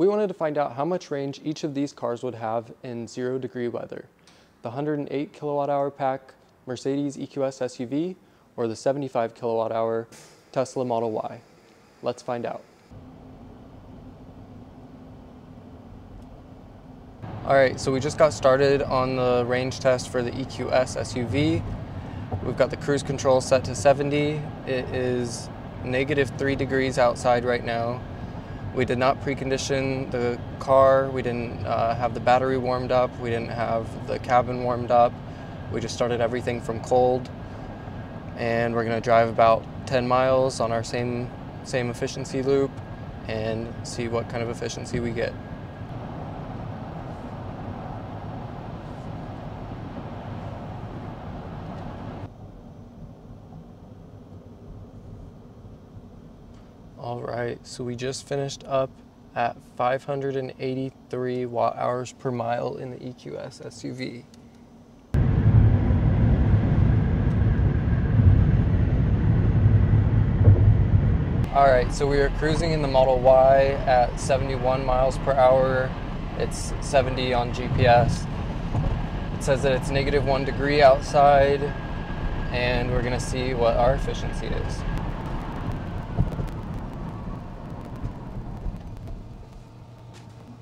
We wanted to find out how much range each of these cars would have in zero degree weather. The 108 kilowatt hour pack Mercedes EQS SUV or the 75 kilowatt hour Tesla Model Y. Let's find out. All right, so we just got started on the range test for the EQS SUV. We've got the cruise control set to 70. It is negative three degrees outside right now. We did not precondition the car. We didn't uh, have the battery warmed up. We didn't have the cabin warmed up. We just started everything from cold. And we're gonna drive about 10 miles on our same, same efficiency loop and see what kind of efficiency we get. All right, so we just finished up at 583 watt hours per mile in the EQS SUV. All right, so we are cruising in the Model Y at 71 miles per hour. It's 70 on GPS. It says that it's negative one degree outside, and we're gonna see what our efficiency is.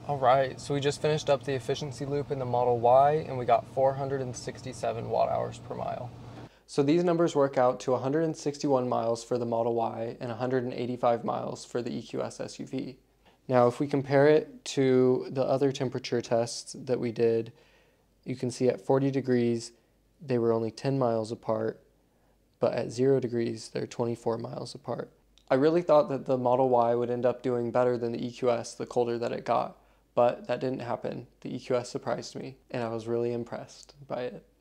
All right, so we just finished up the efficiency loop in the Model Y and we got 467 watt hours per mile. So these numbers work out to 161 miles for the Model Y and 185 miles for the EQS SUV. Now, if we compare it to the other temperature tests that we did, you can see at 40 degrees, they were only 10 miles apart, but at zero degrees, they're 24 miles apart. I really thought that the Model Y would end up doing better than the EQS the colder that it got but that didn't happen. The EQS surprised me, and I was really impressed by it.